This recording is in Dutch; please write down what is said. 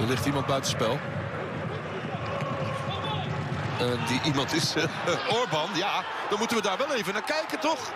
Er ligt iemand buitenspel. En die iemand is eh, Orban. Ja, dan moeten we daar wel even naar kijken, toch?